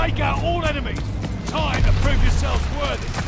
Take out all enemies. Time to prove yourselves worthy.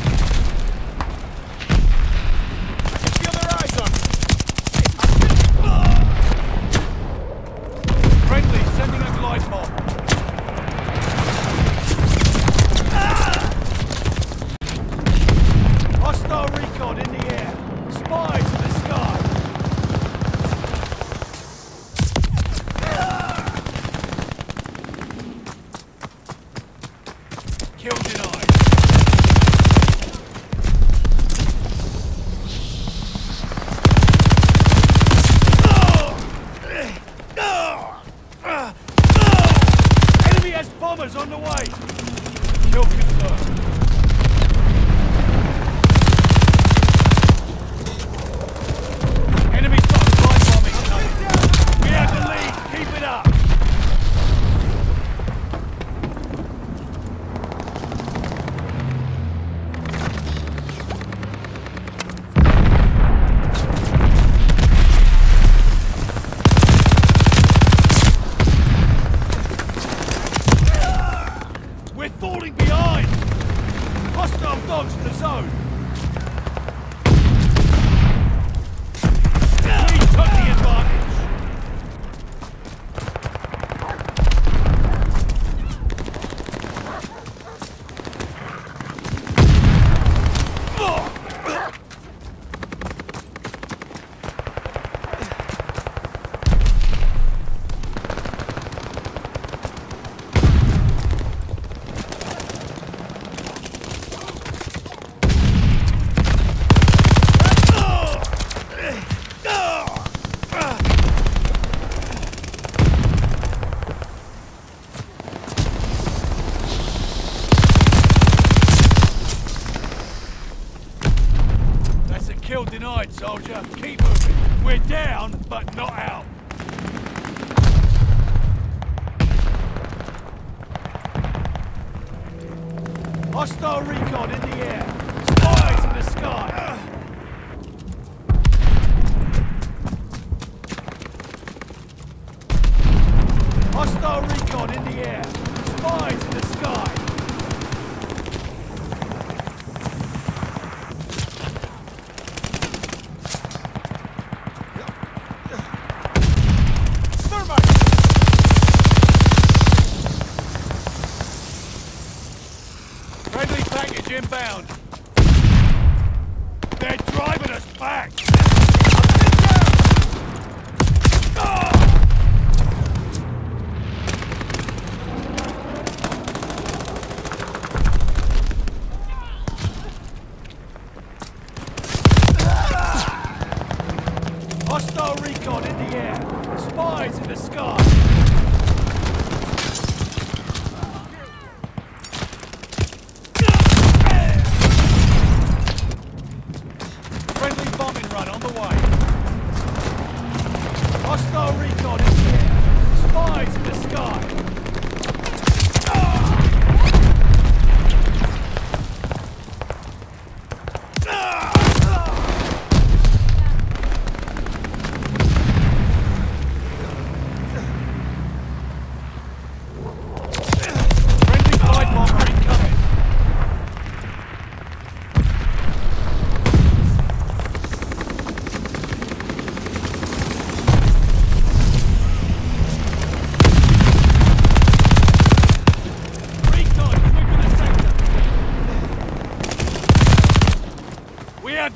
Soldier,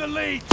the lead!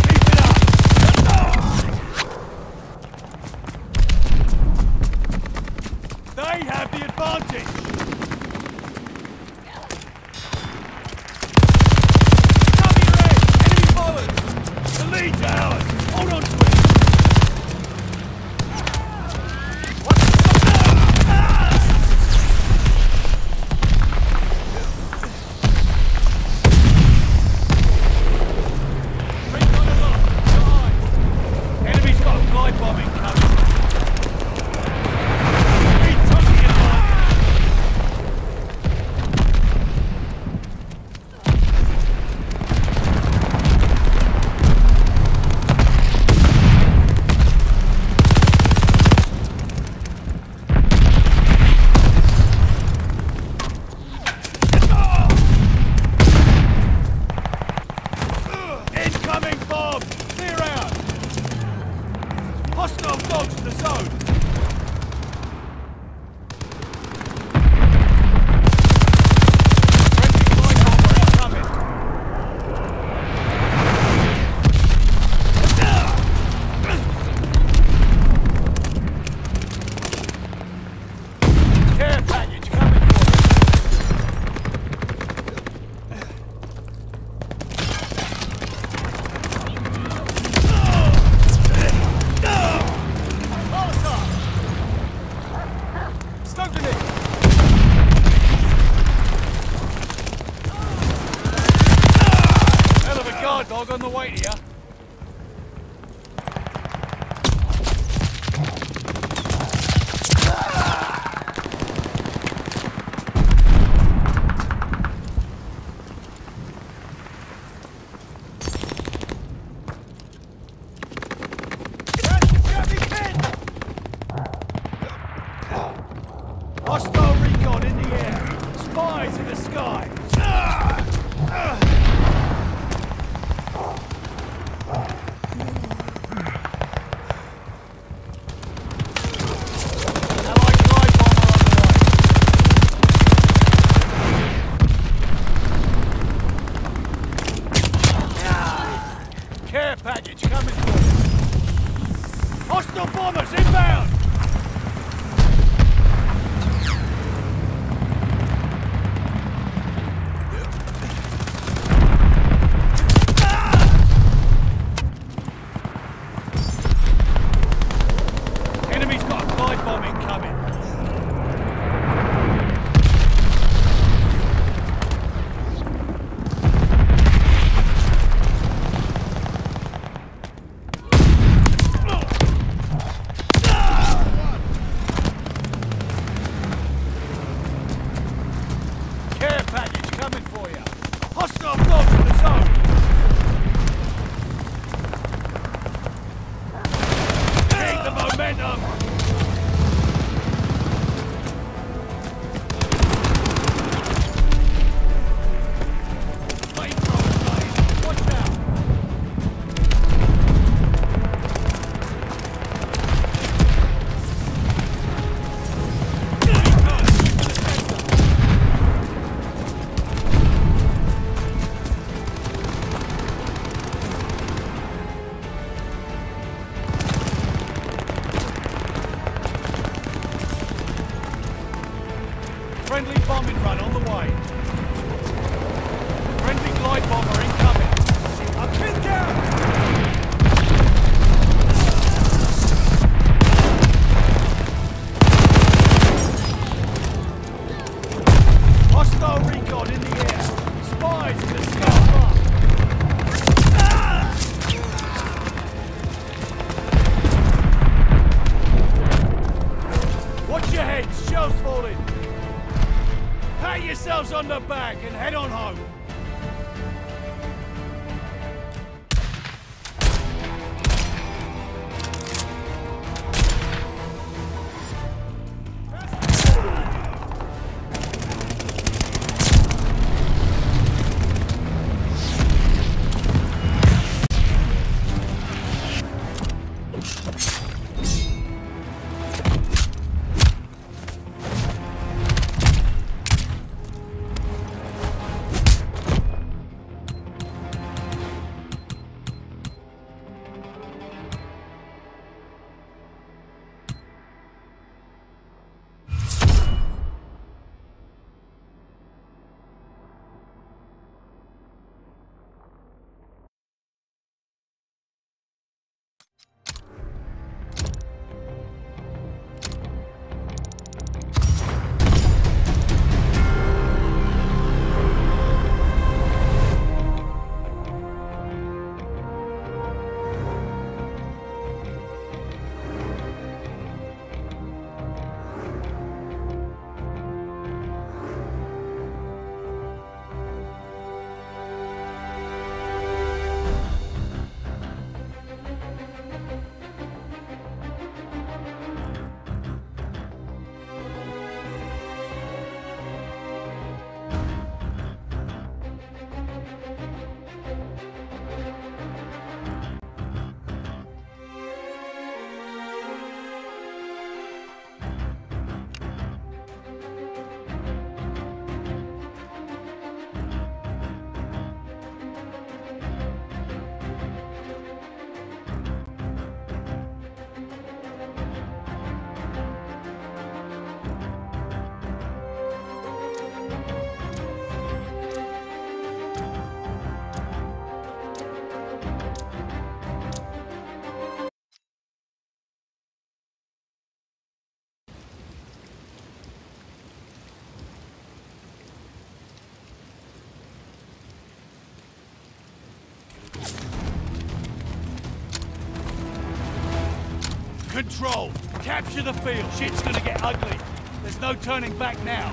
control. Capture the field. Shit's gonna get ugly. There's no turning back now.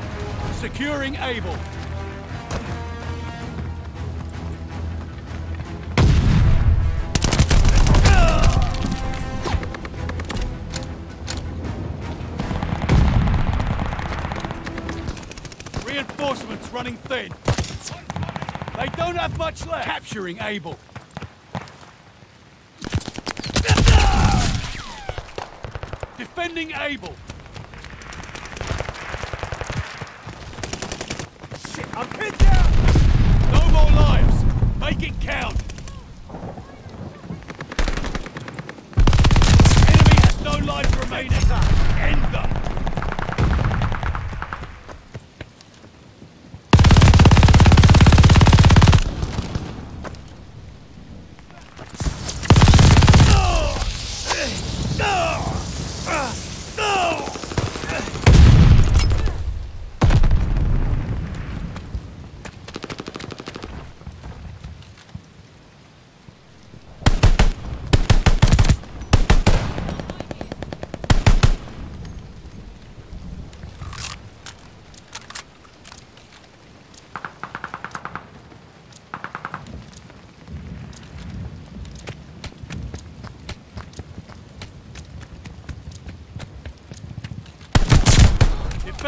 Securing Able. Reinforcements running thin. They don't have much left. Capturing Able. Defending Able.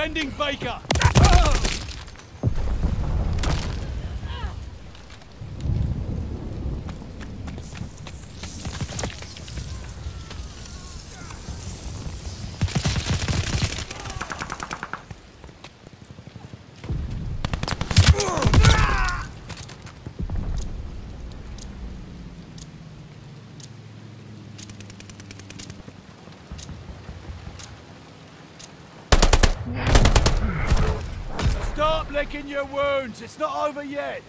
Defending Baker. your wounds. It's not over yet.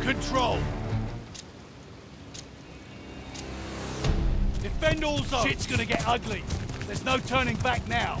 Control. Defend all zones. Shit's gonna get ugly. There's no turning back now.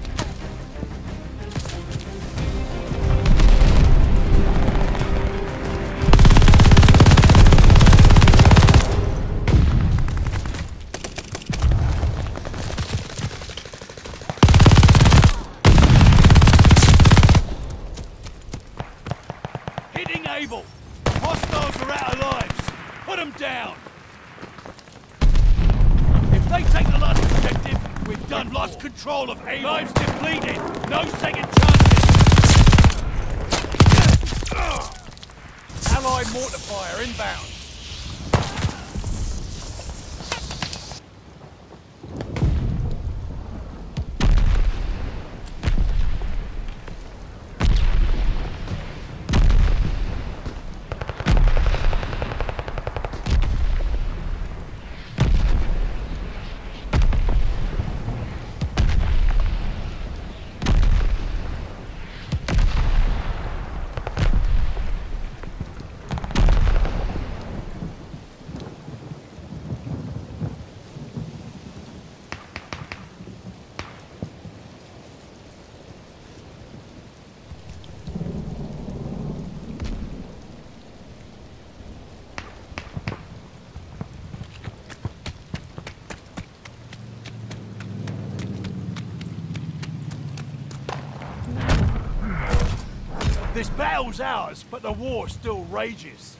This battle's ours, but the war still rages.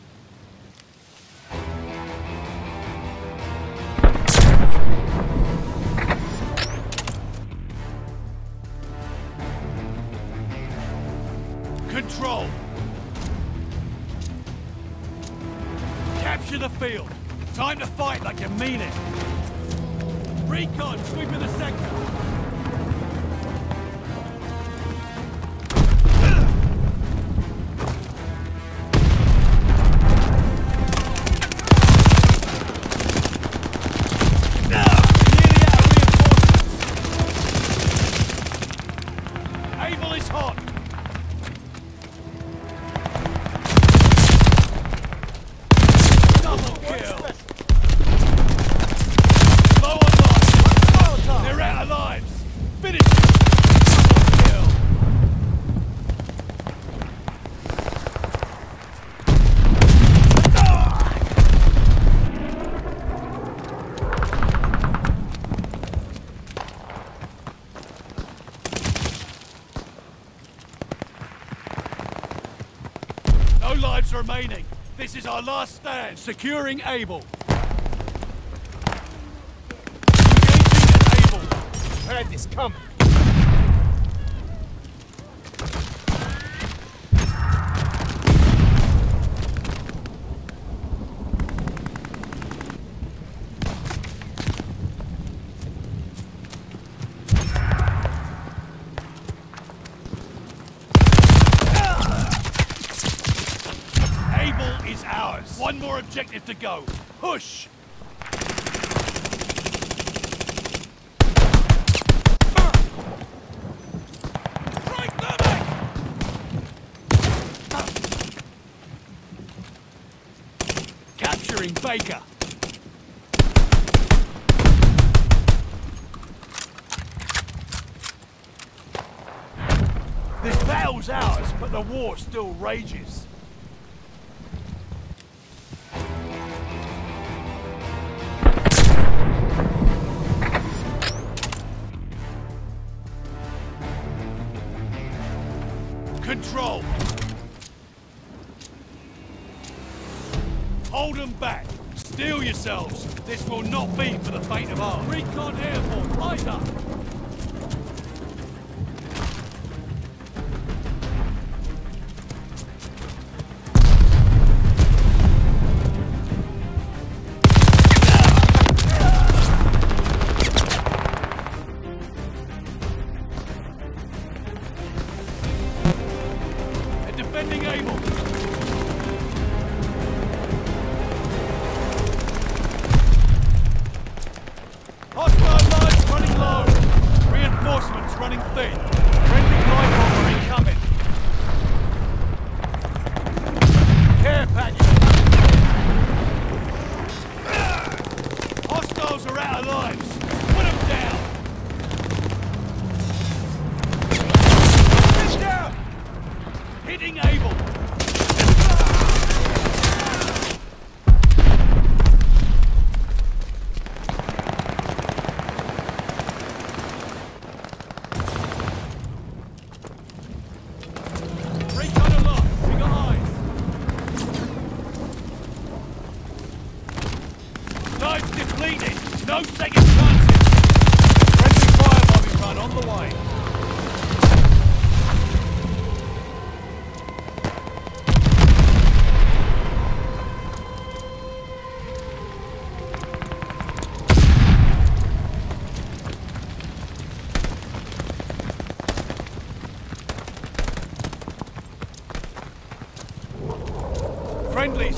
our last stand, securing Able. objective to go. Push! Capturing Baker. This battle's ours, but the war still rages. will not be for the faint of heart. Recon here.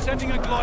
sending a glide.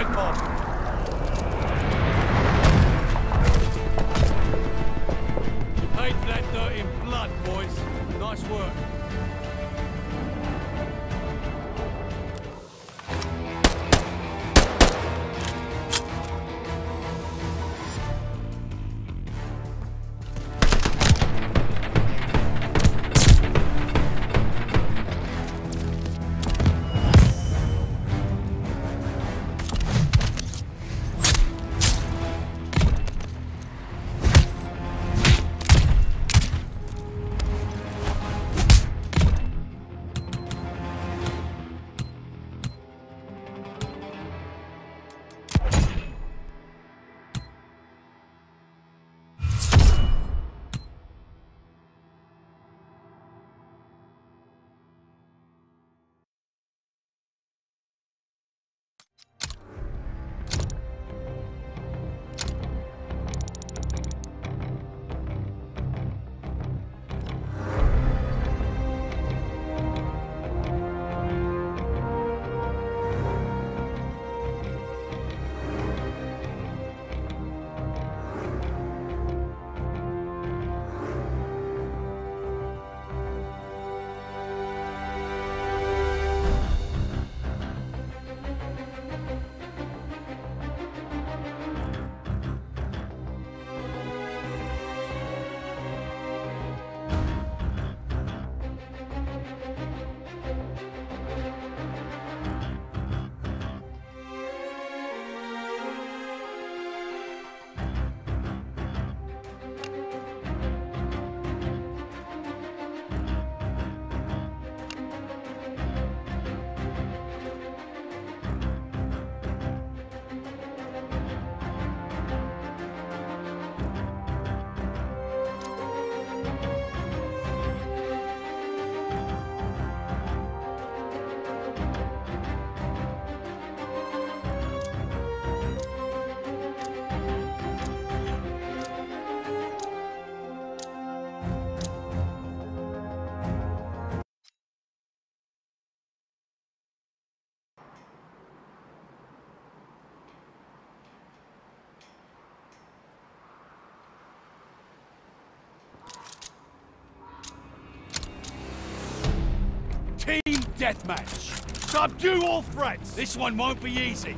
Team deathmatch. Subdue all threats. This one won't be easy.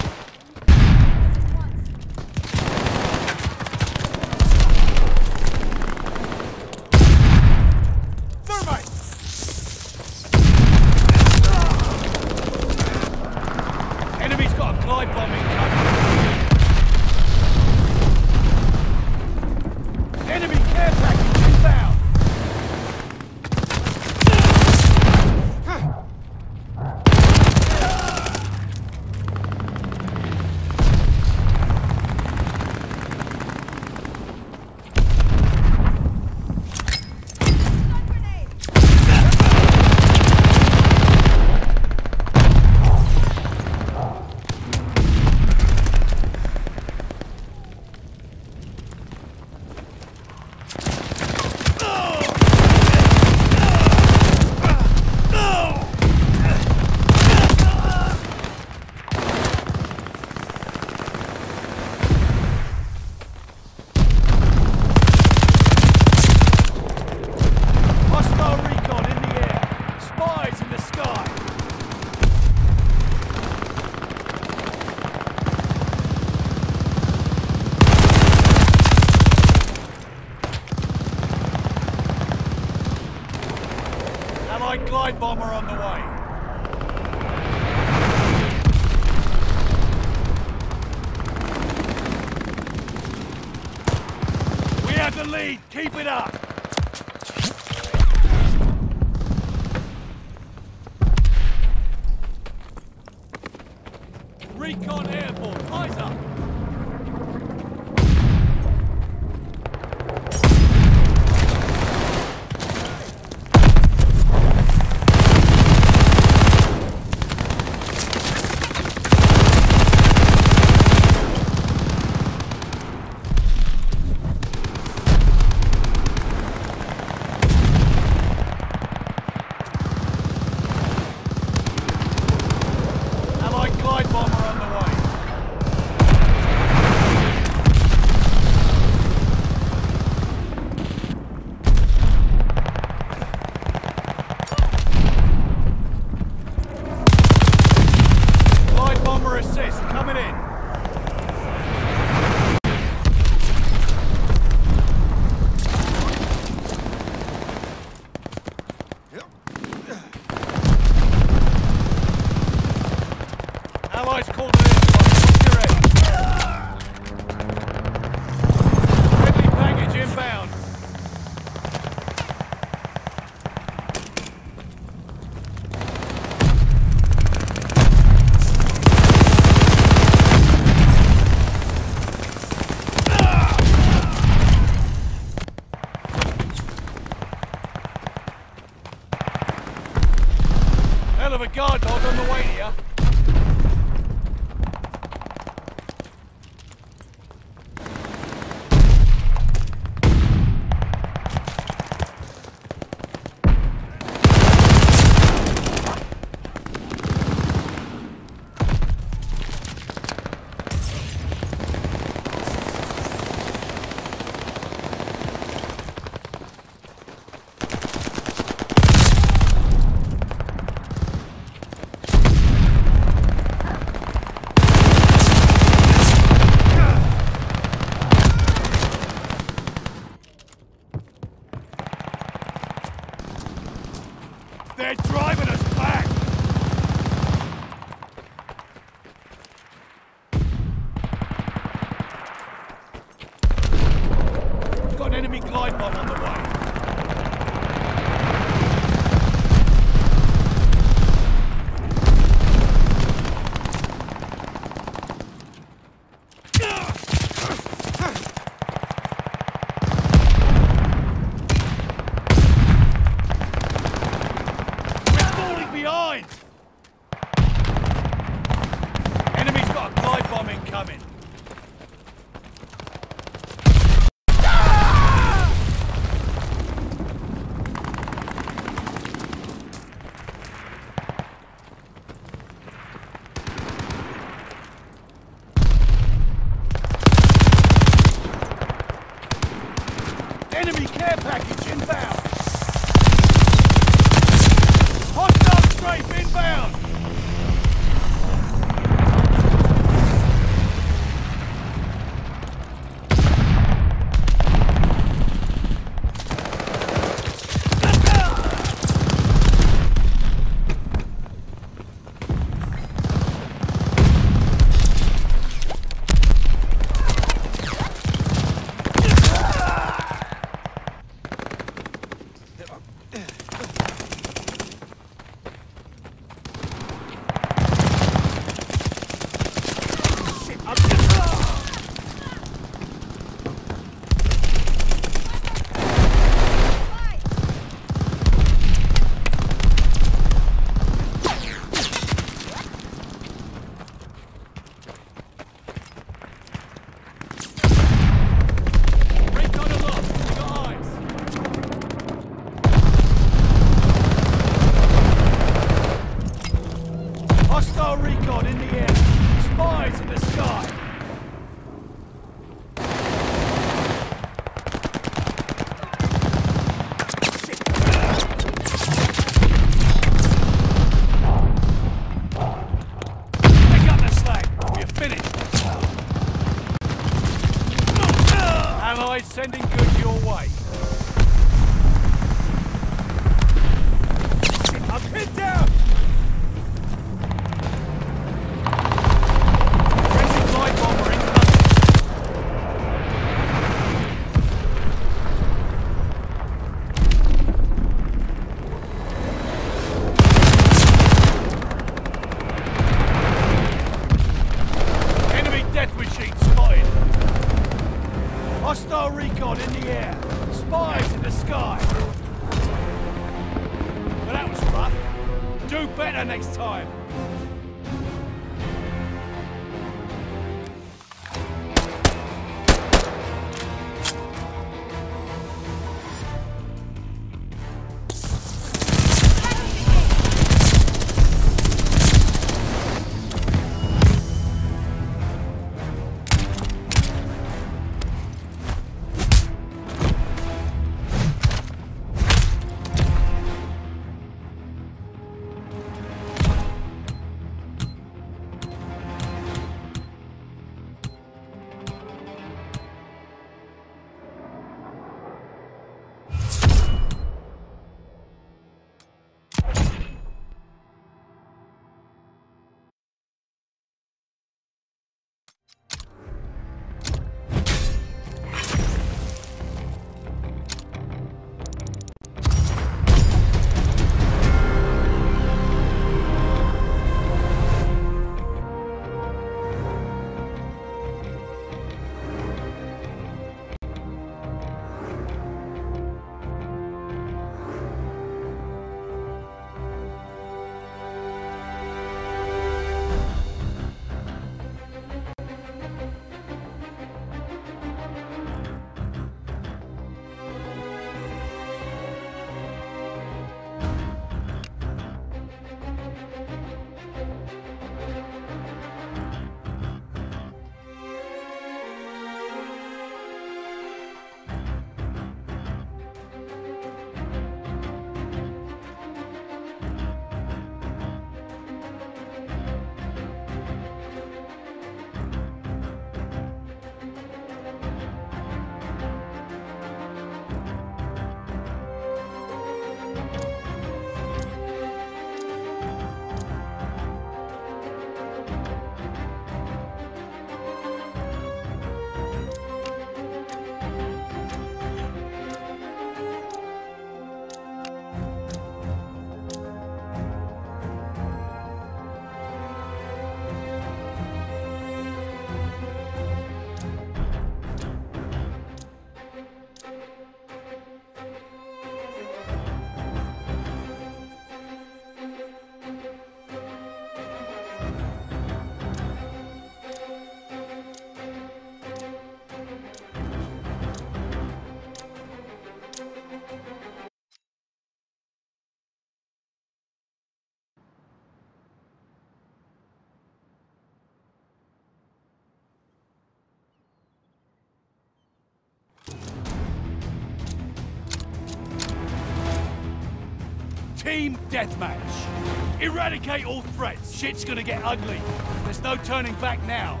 Team deathmatch. Eradicate all threats. Shit's gonna get ugly. There's no turning back now.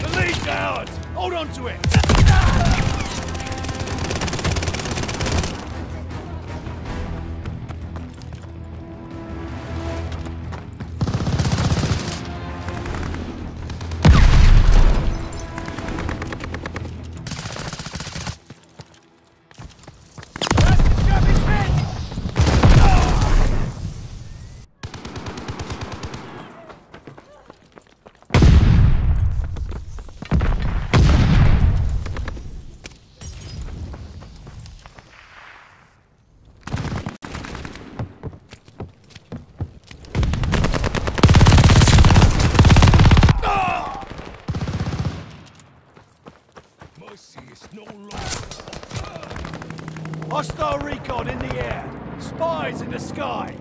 The lead's ours. Hold on to it. Is no longer. Hostile recon in the air. Spies in the sky.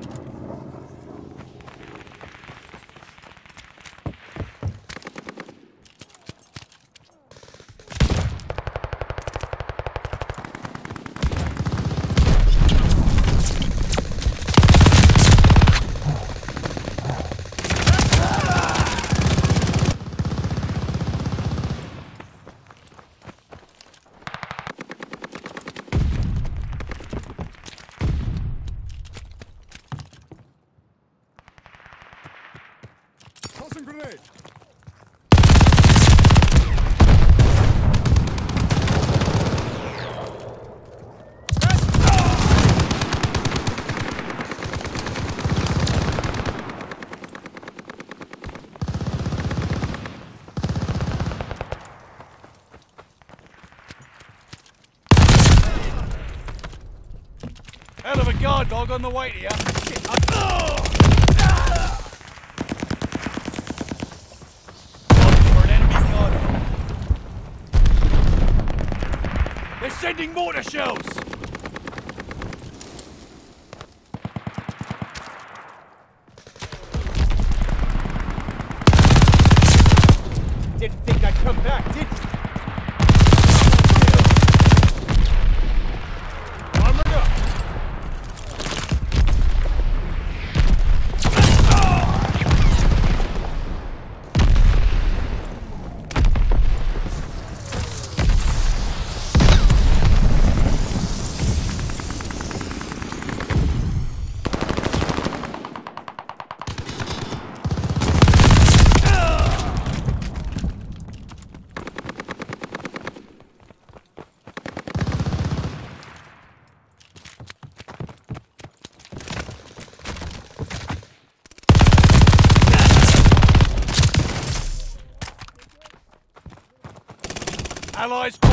Dog on the way to. Shit. They're sending mortar shells. Didn't think I'd come back, did you? Armored up. Allies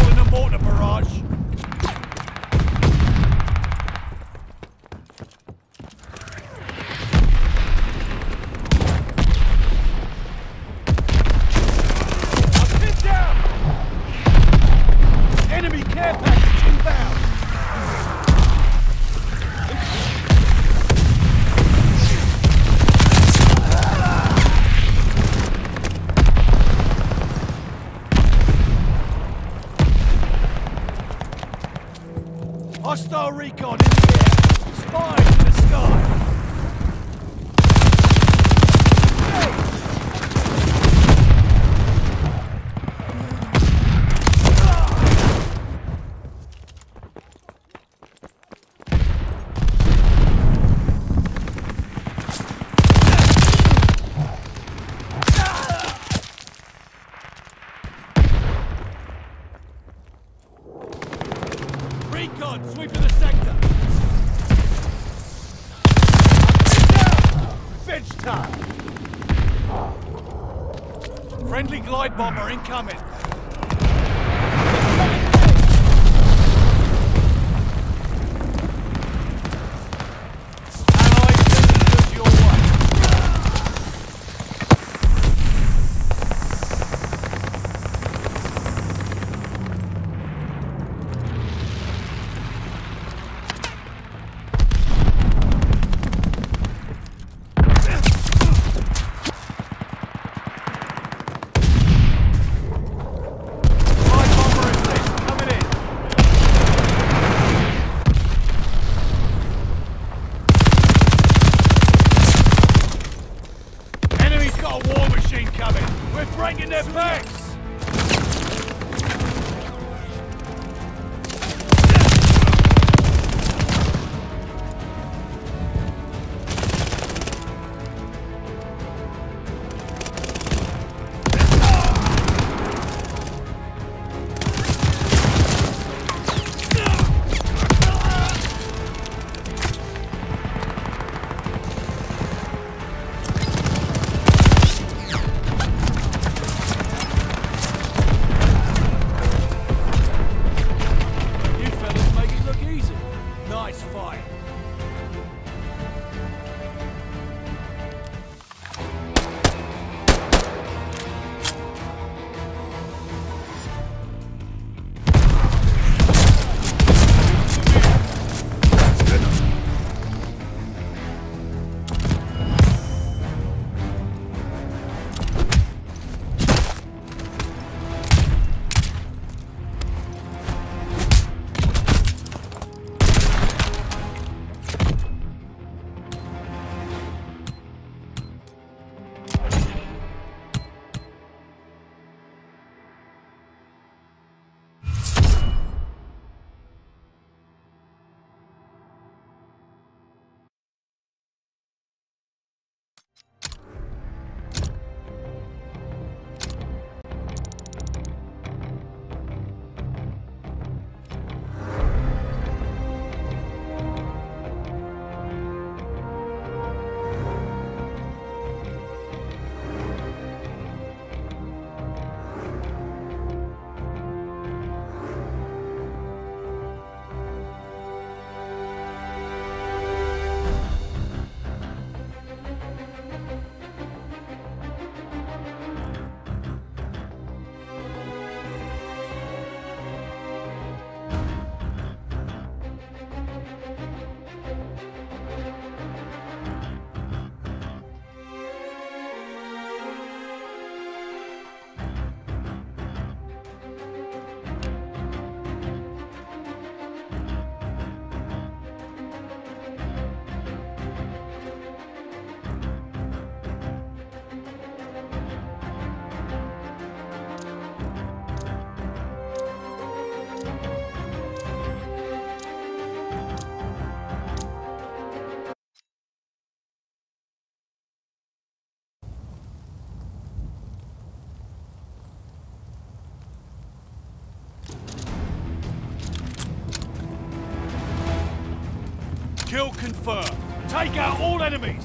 Kill confirmed. Take out all enemies.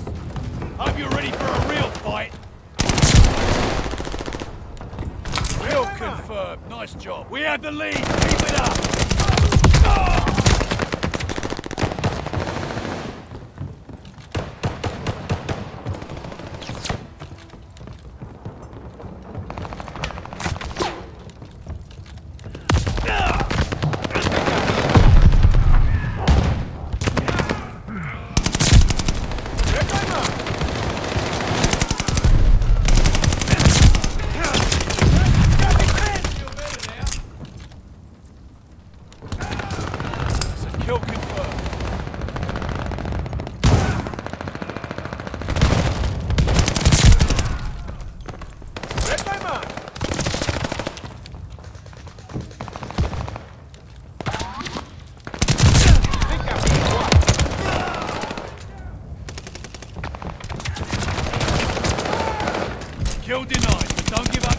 Hope you're ready for a real fight. Kill confirmed. Nice job. We have the lead. Keep it up. Ah! So kill confirmed. Red my mark! Think I'm being watched. Kill denied, but don't give up.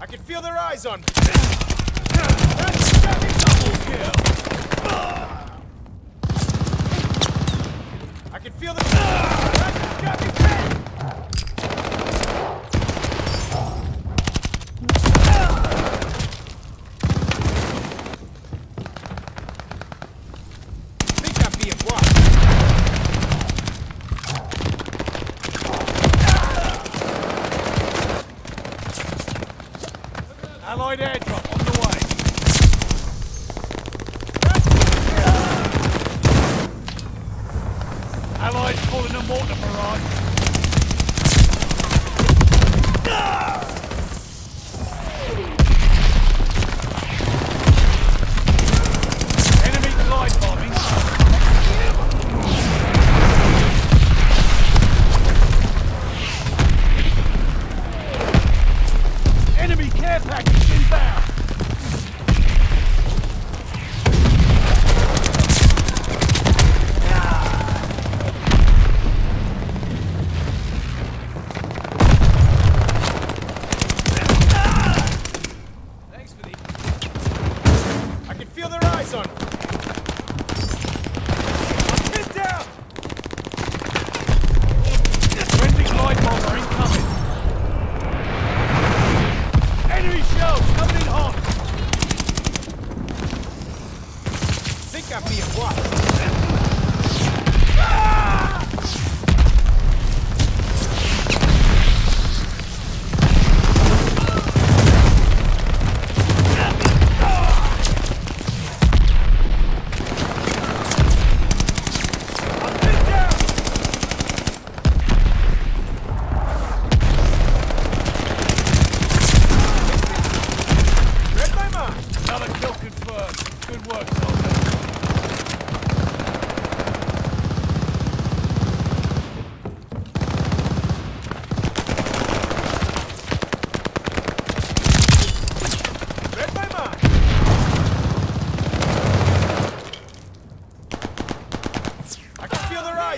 I can feel their eyes on me.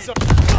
That's a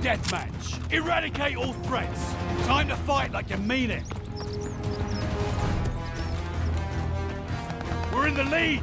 Deathmatch. Eradicate all threats. Time to fight like you mean it. We're in the lead.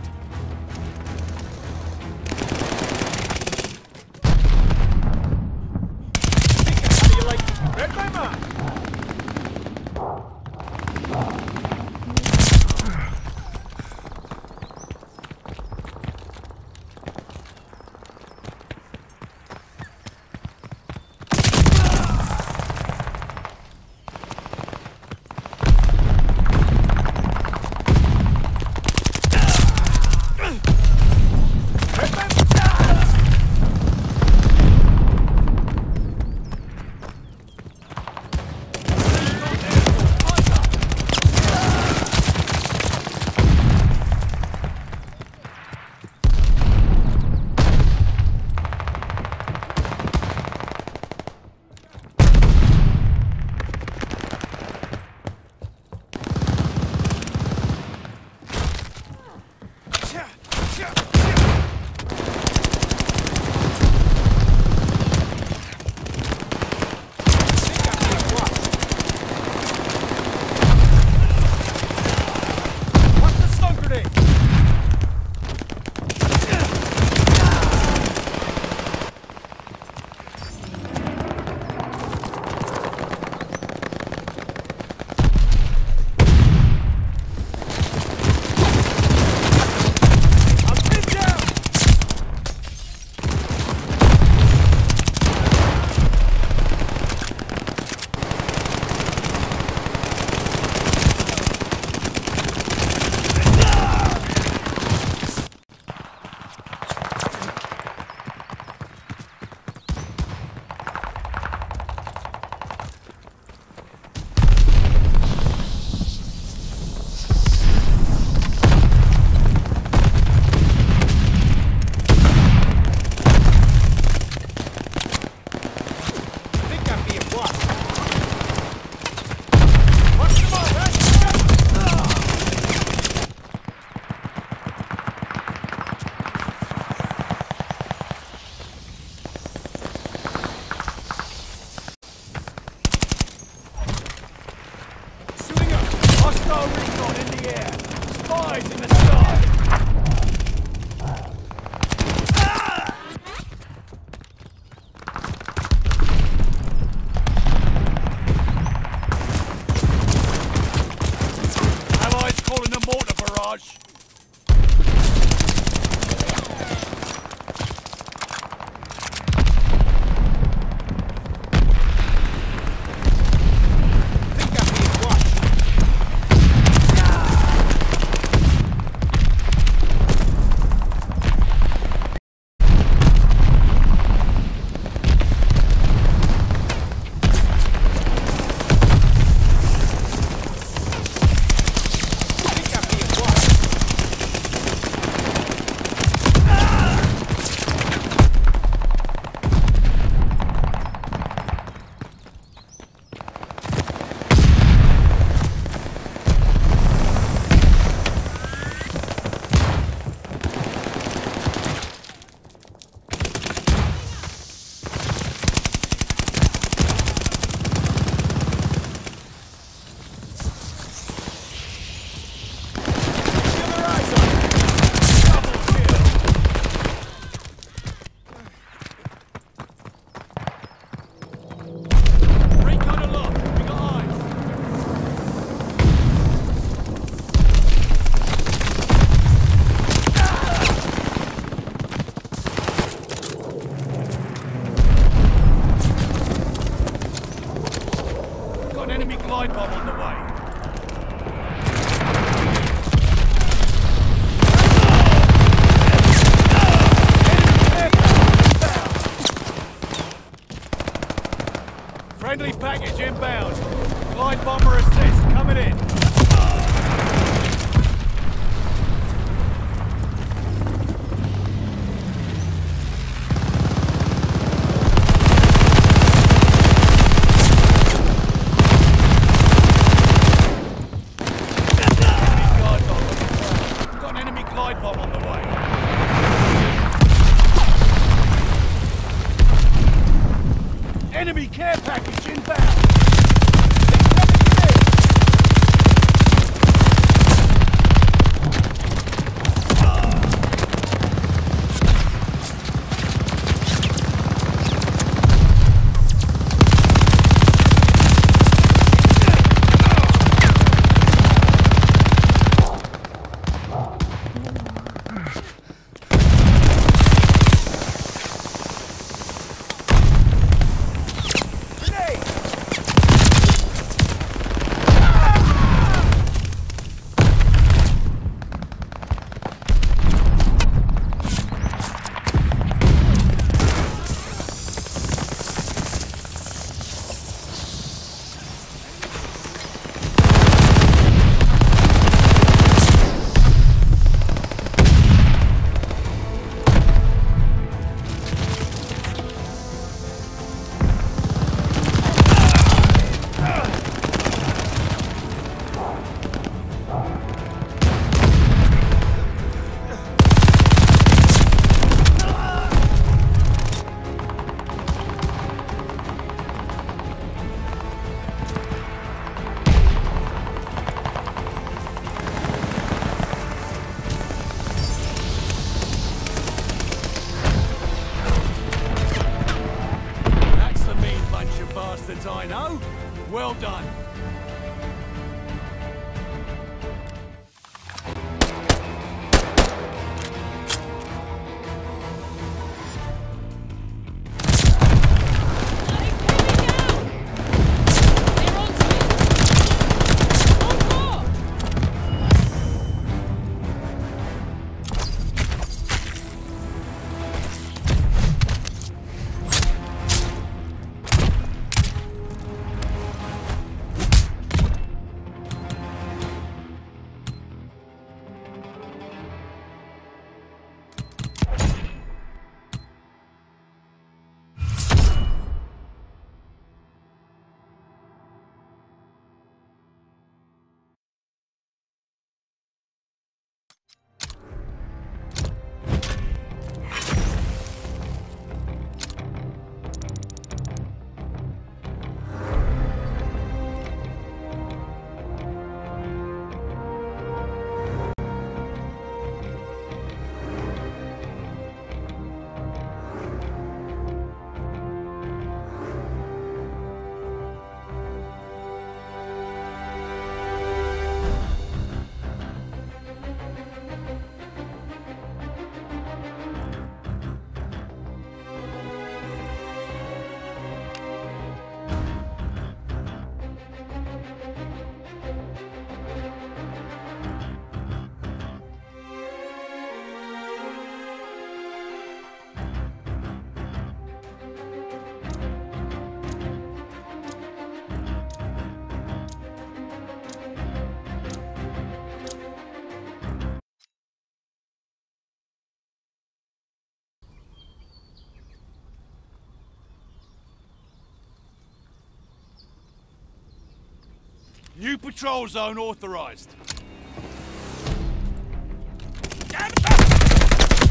New patrol zone authorized.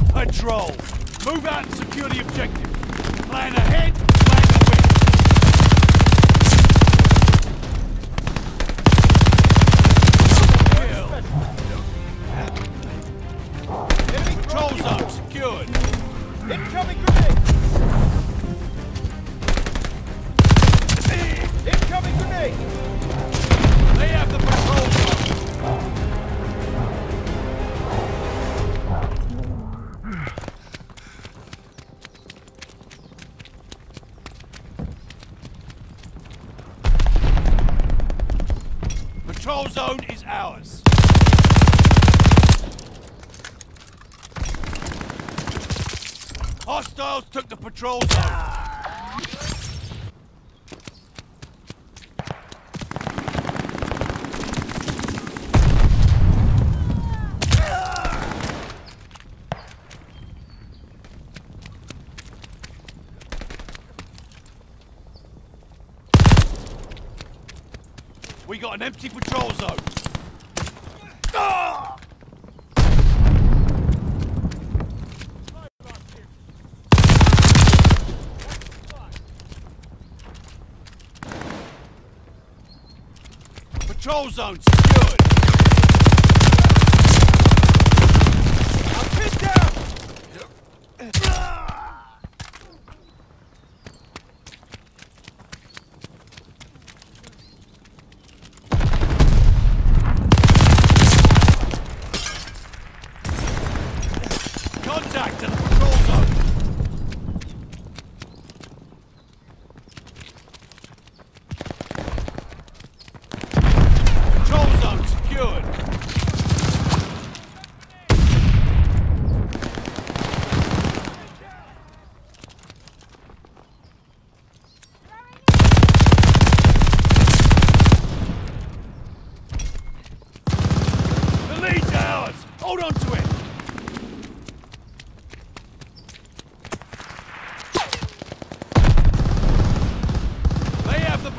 Patrol, move out and secure the objective. Plan ahead control zone. We got an empty no zones.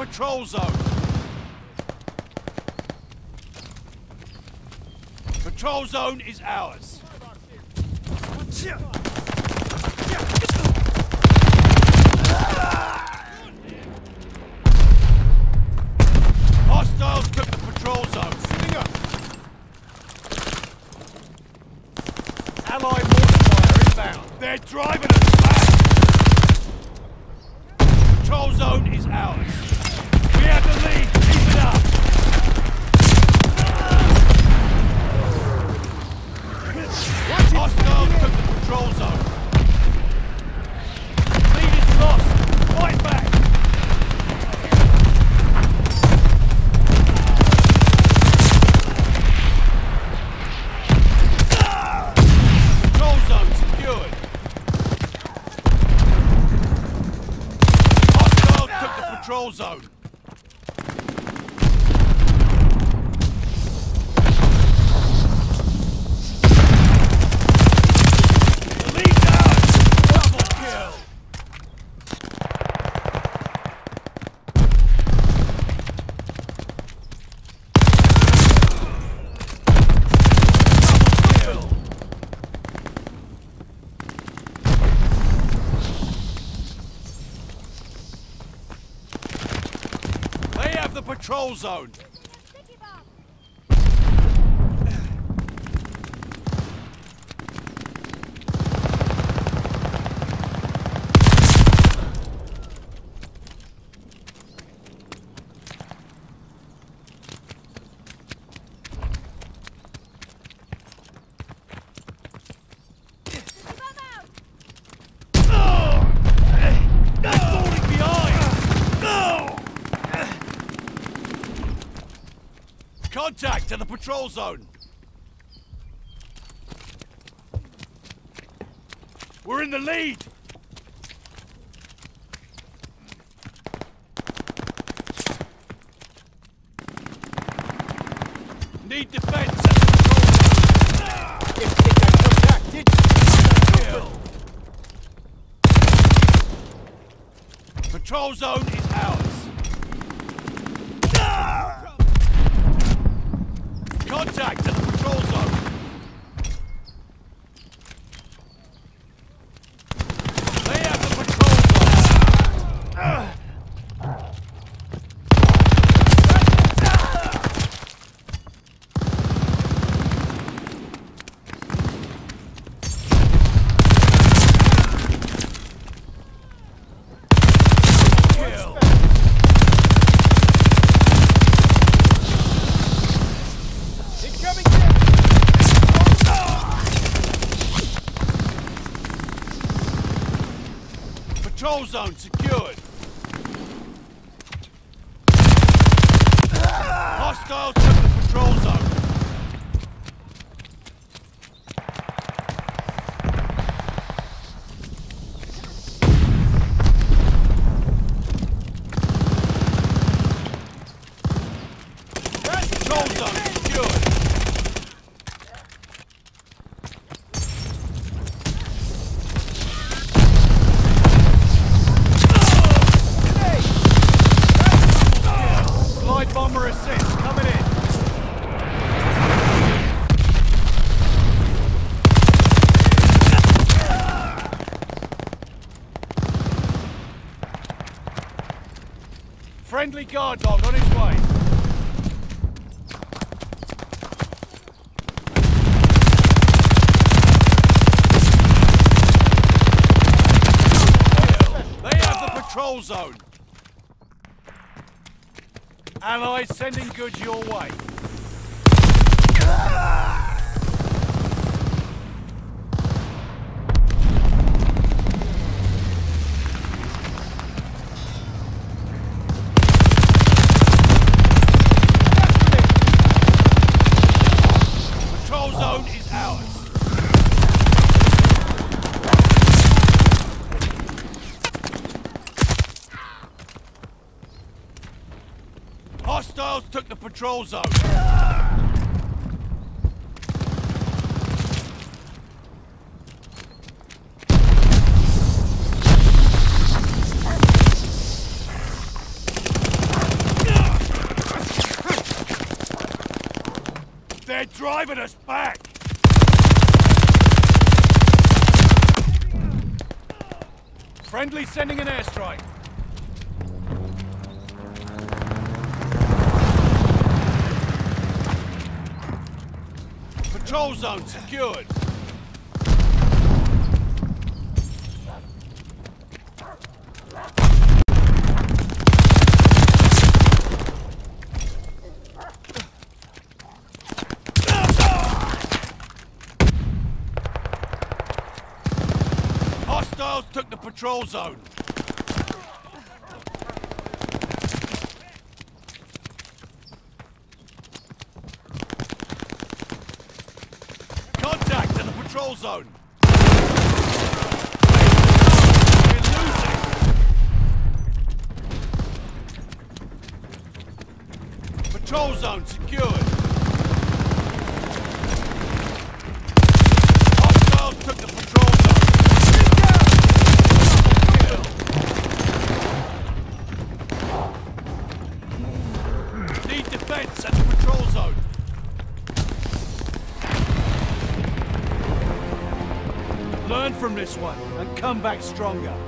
patrol zone. Patrol zone is ours. zone. patrol zone. We're in the lead. Need defense. Control zone zone secured. Hostiles took the patrol zone. Patrol zone secured. Glide bomber assist coming in. Friendly guard dog on his way. They have the patrol zone. Allies sending goods your way. Patrol zone. They're driving us back. Friendly sending an Patrol secured. Hostiles took the patrol zone. This one and come back stronger.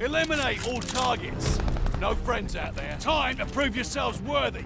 Eliminate all targets. No friends out there. Time to prove yourselves worthy.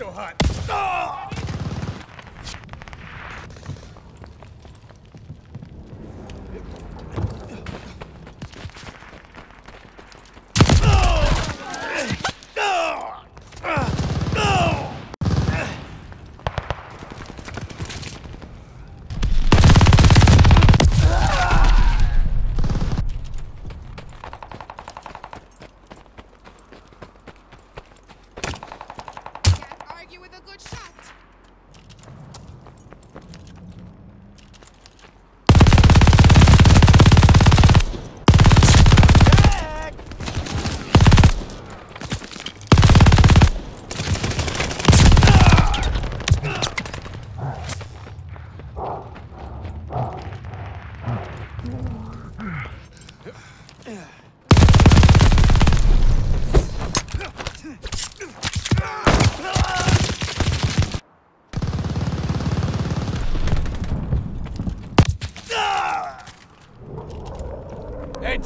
So hot.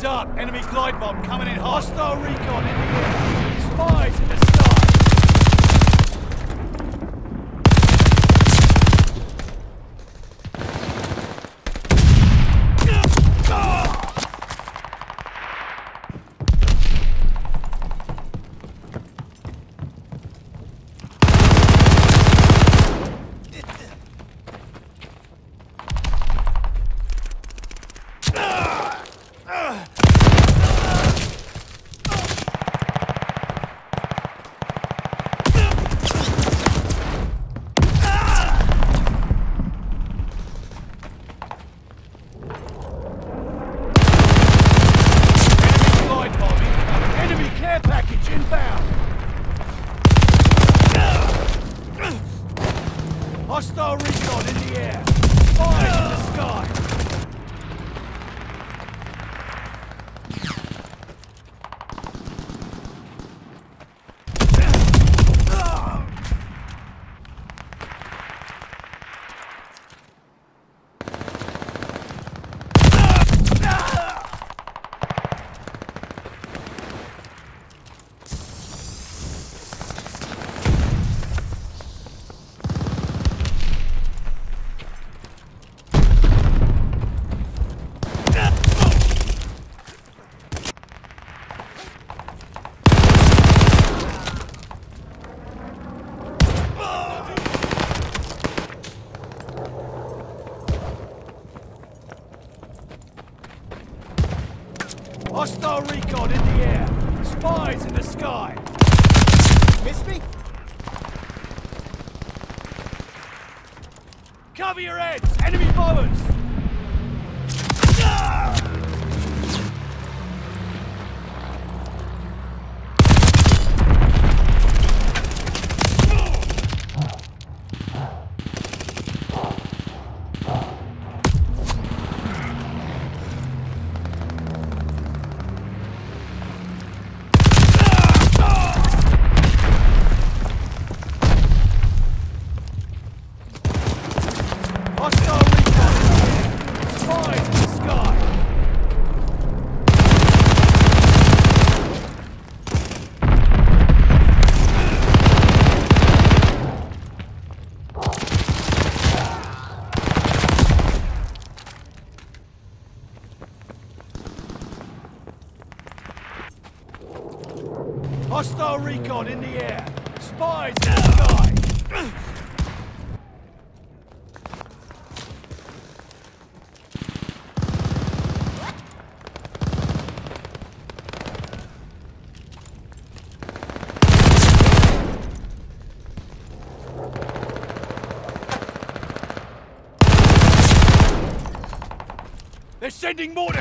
Up, enemy glide bomb coming in. Hostile recon in the air. Spies in the sky. Enemy glide bomb incoming. Enemy care package inbound. Hostile recon in the air. Spies in the sky. Hostile recon in the air. Spies in the sky. Miss me? Cover your heads! They're sending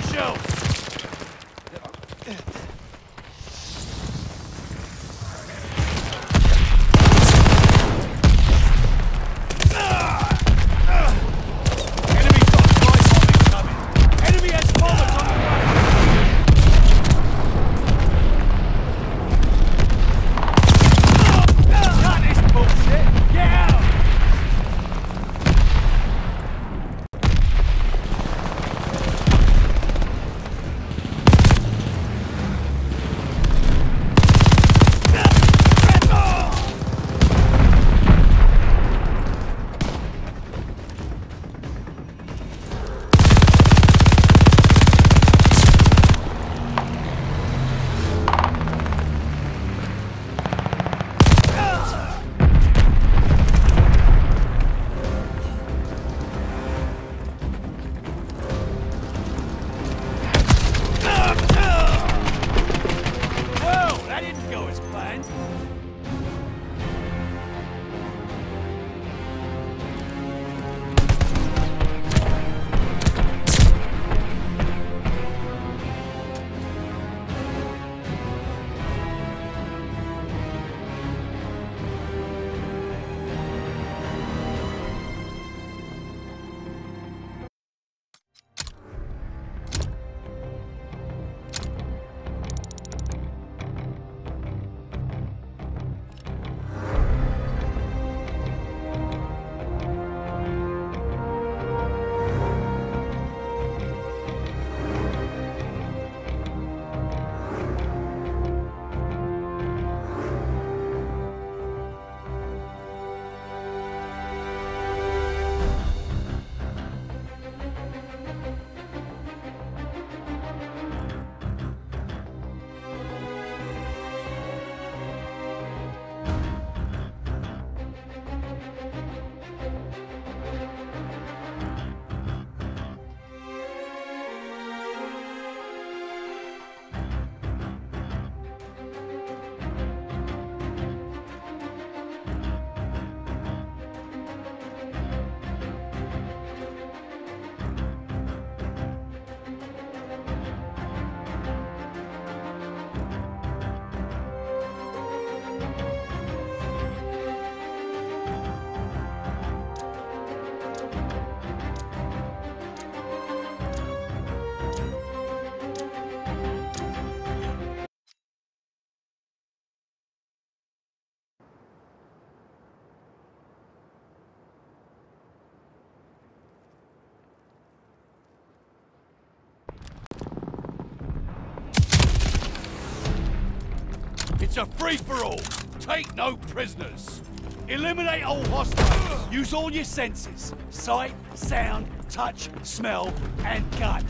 It's a free-for-all. Take no prisoners. Eliminate all hostiles. Use all your senses. Sight, sound, touch, smell, and gut.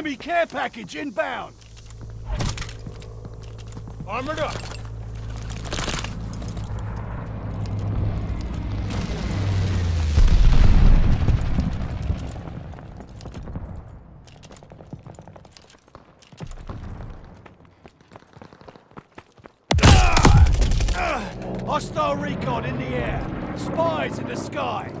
Enemy care package inbound. Armored up. Ah! Ah! Hostile recon in the air. Spies in the sky.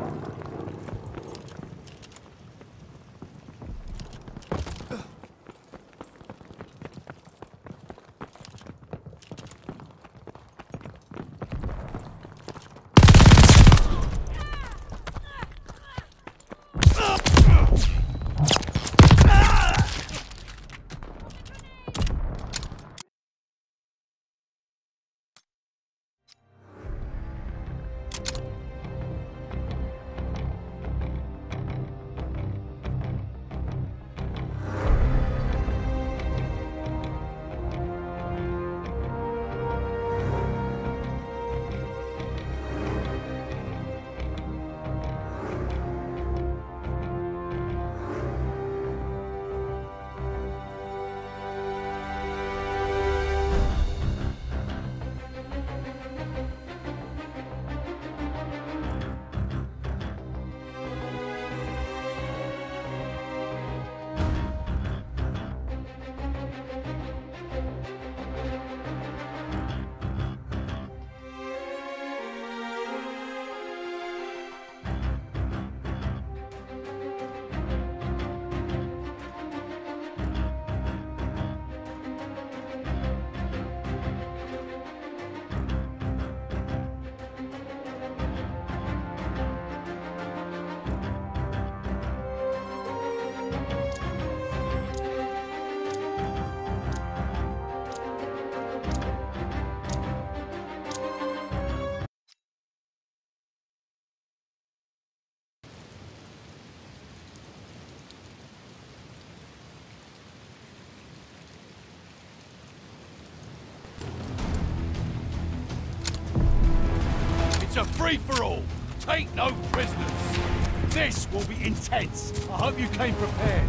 Free-for-all. Take no prisoners. This will be intense. I hope you came prepared.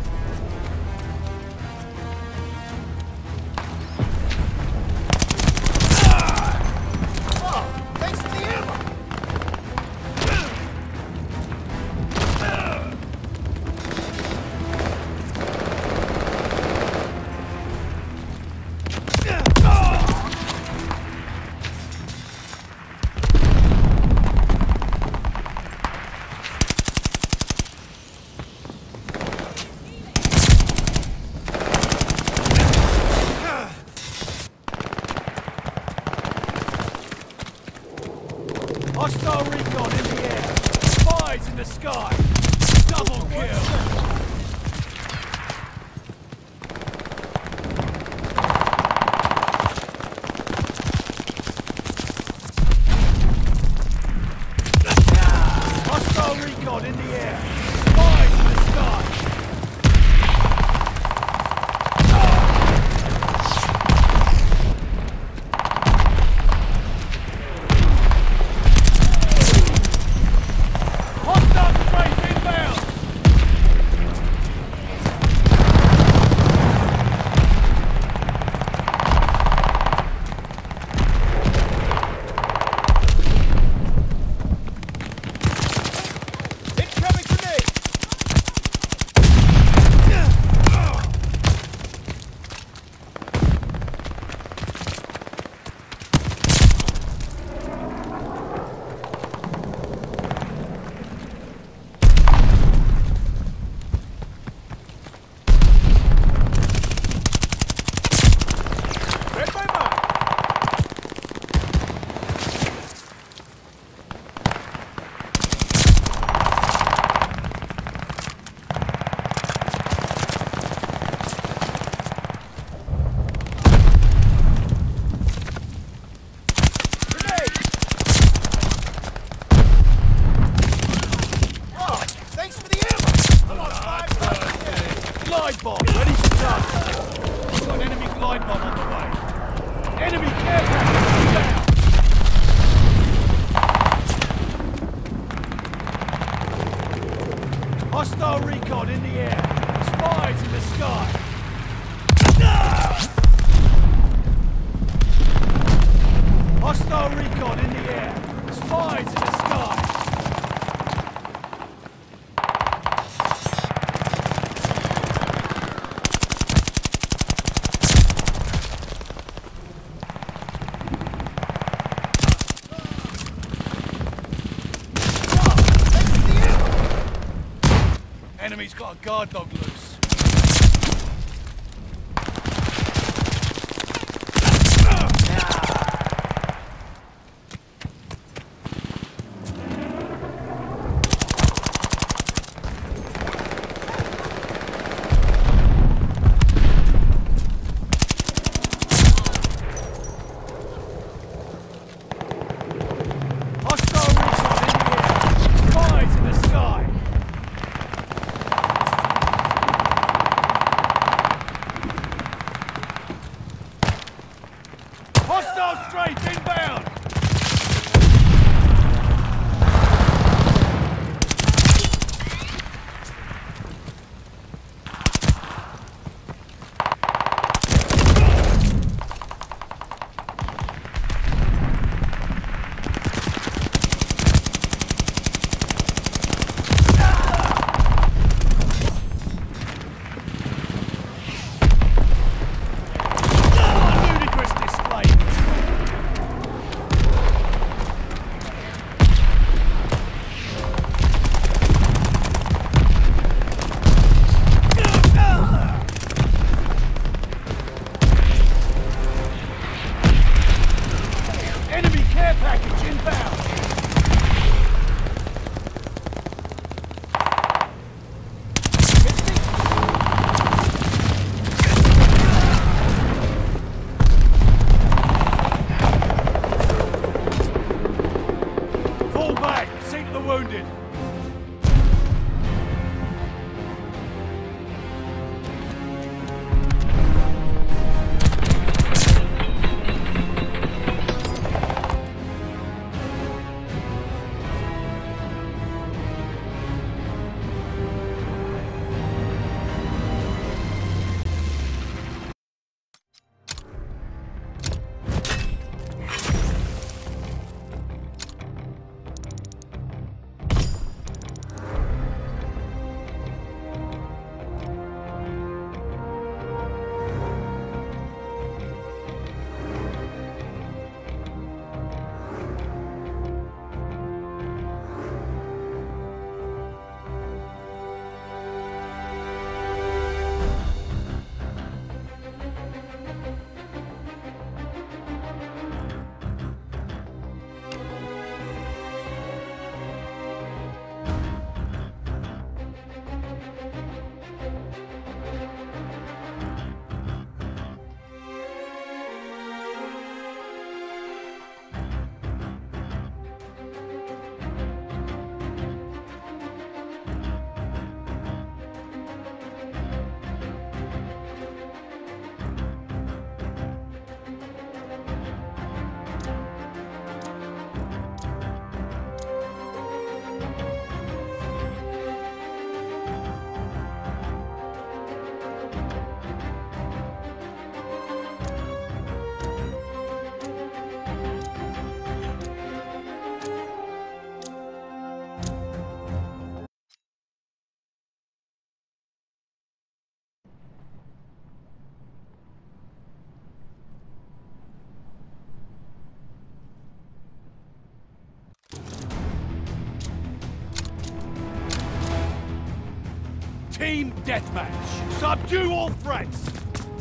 Team Deathmatch. Subdue all threats.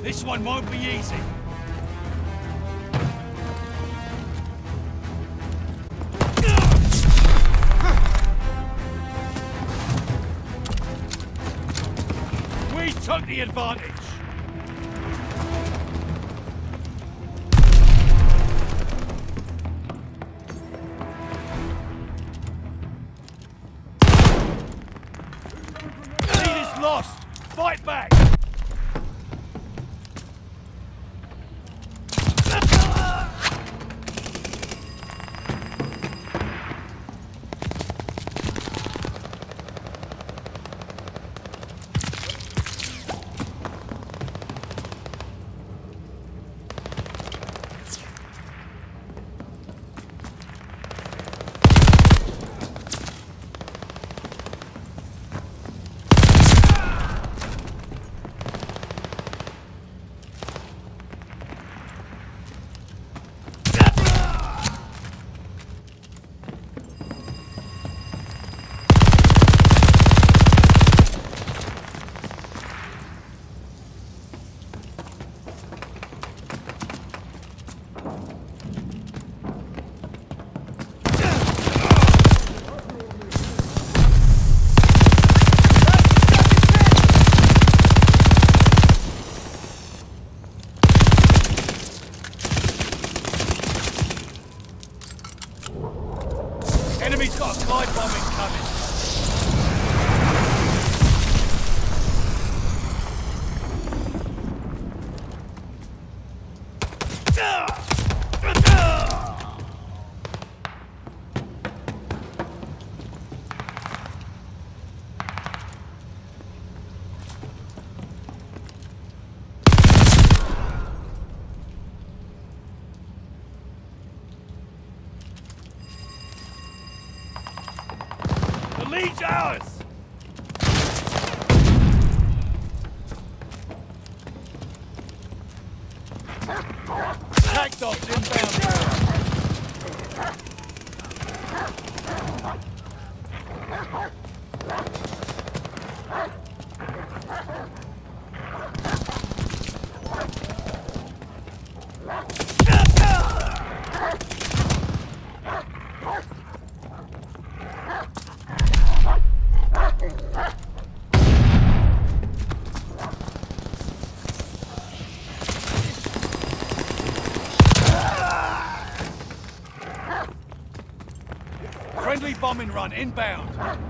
This one won't be easy. We took the advantage. jealous! bombing run inbound.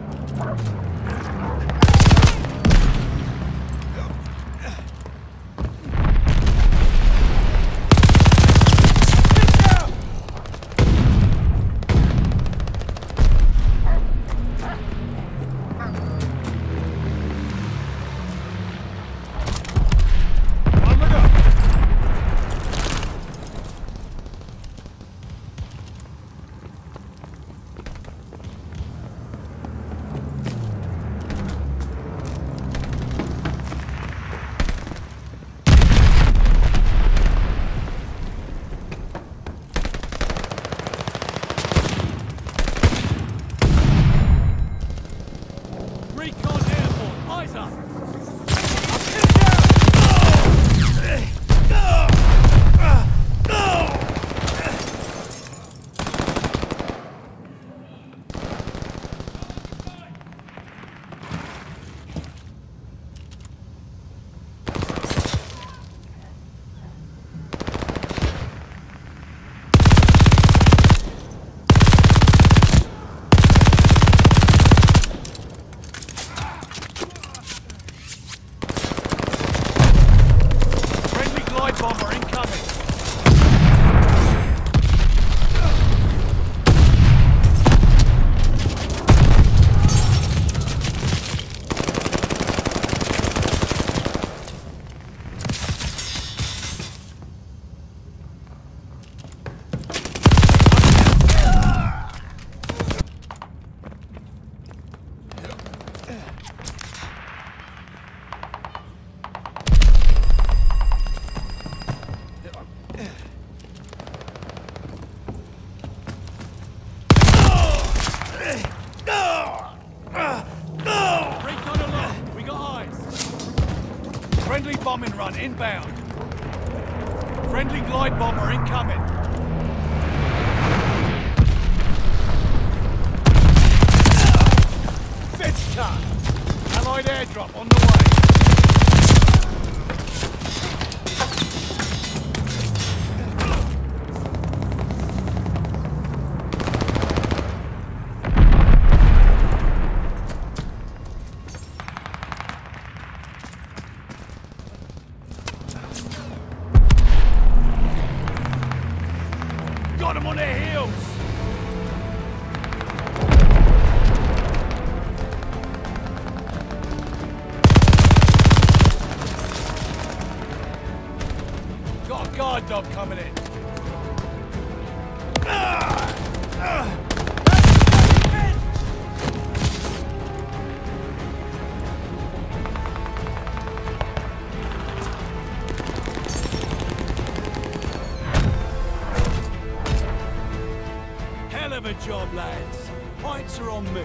job, lads. Points are on me.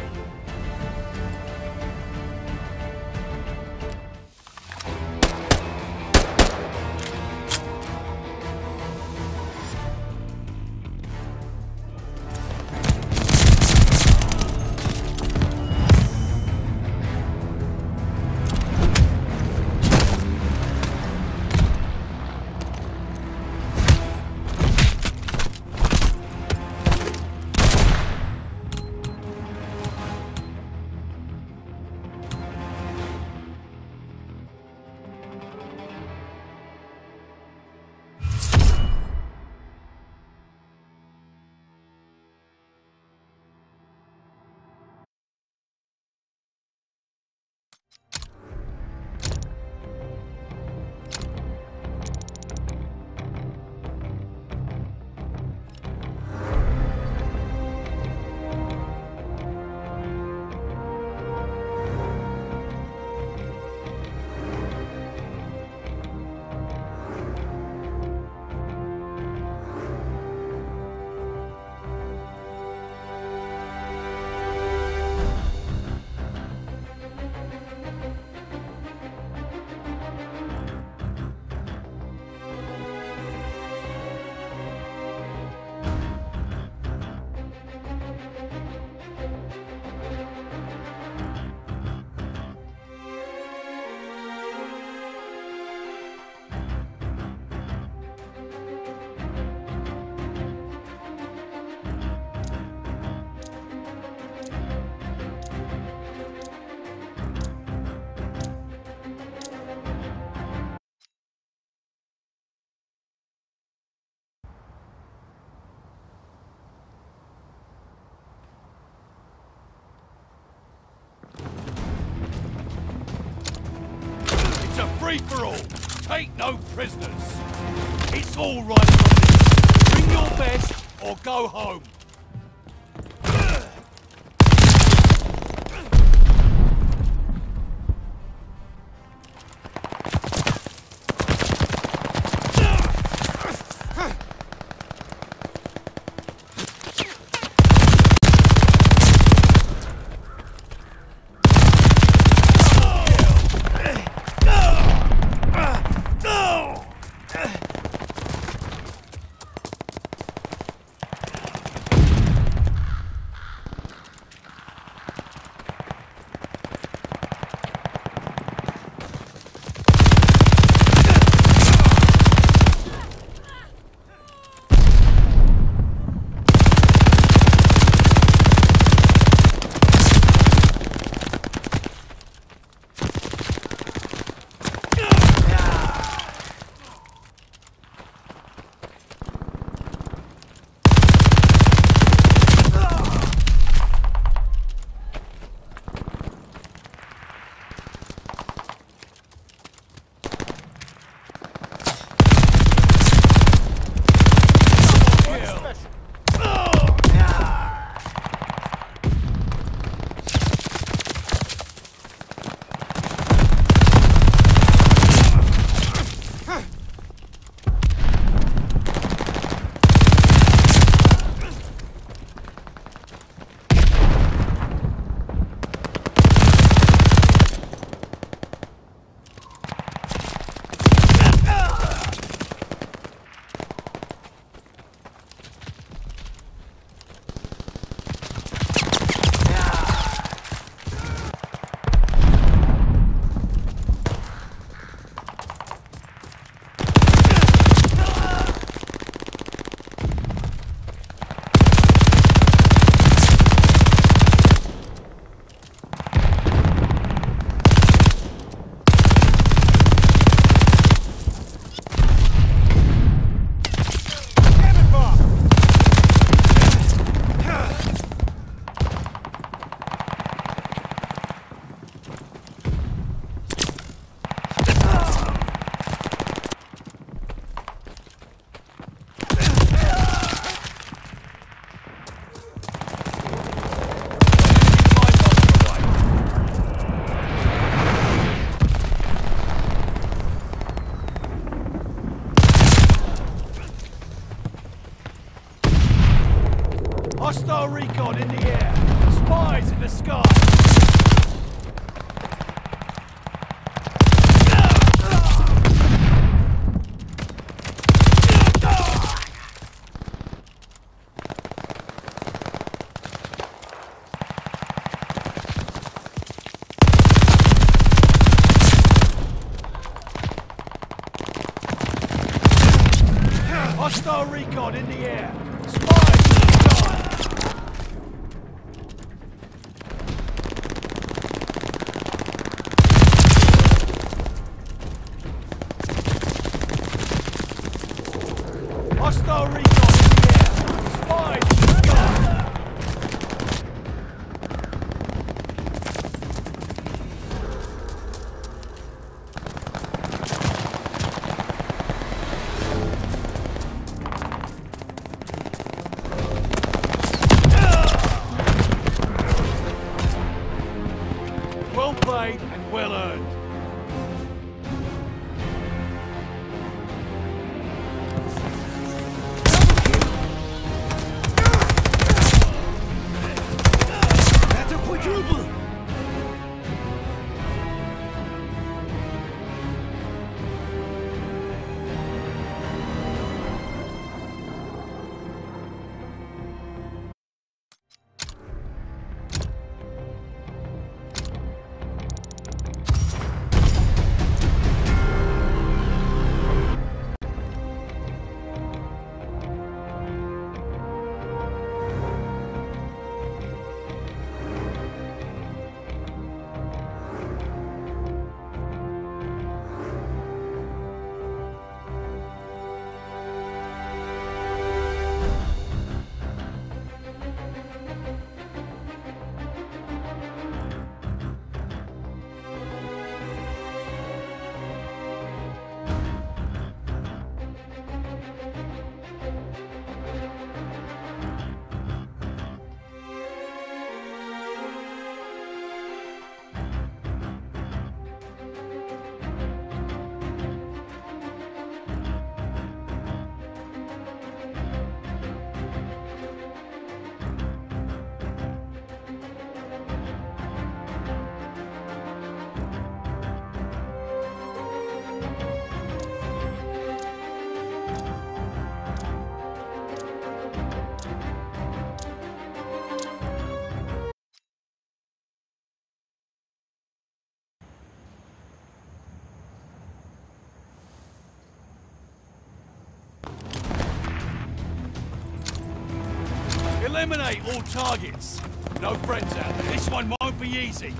free-for-all. Take no prisoners. It's all right. Bring your best or go home. Eliminate all targets. No friends out there. This one won't be easy.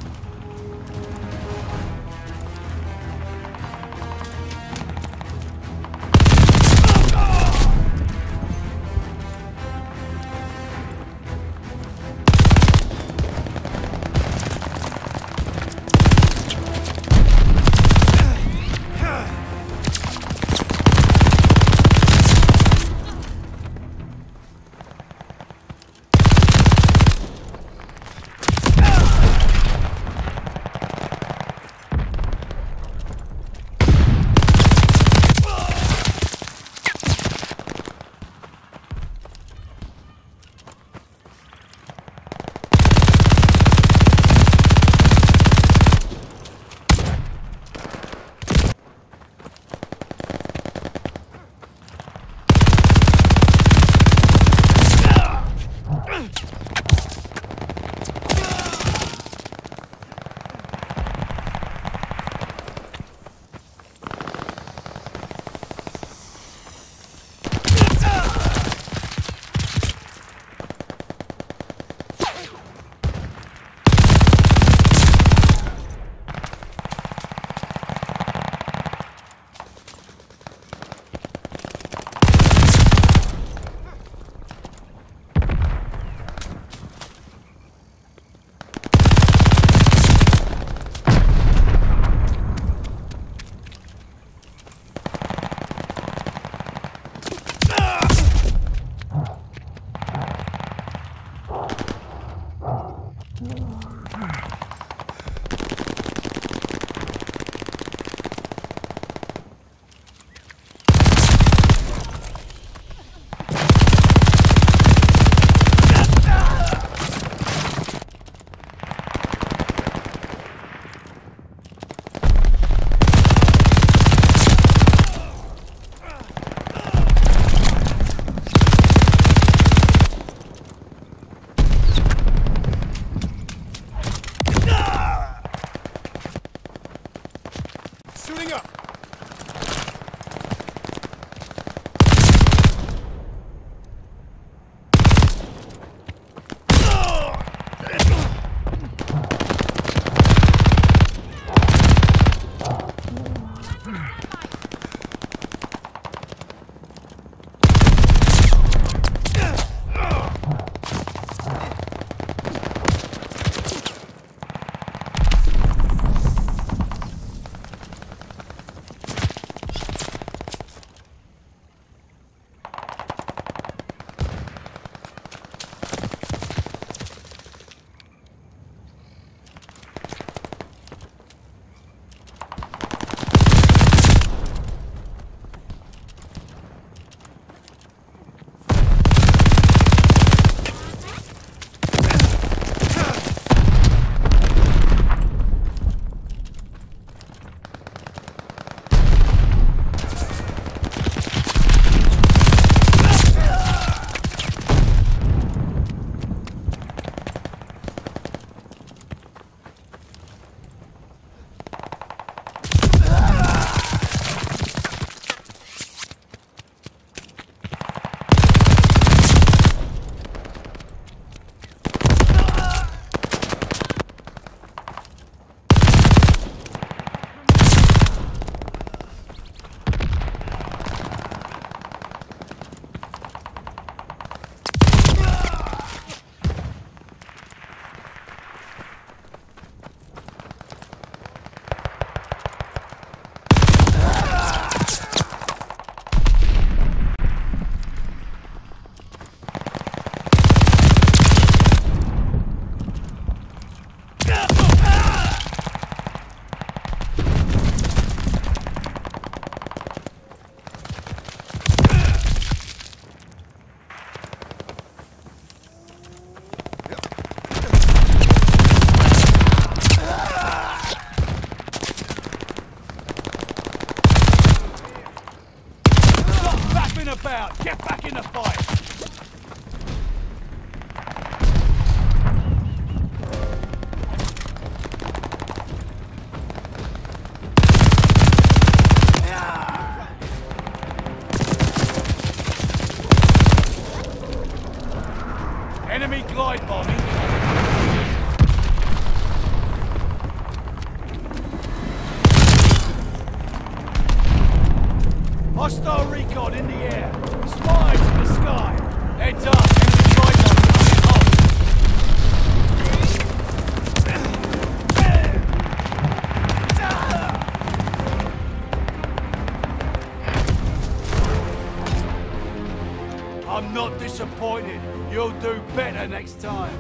Time.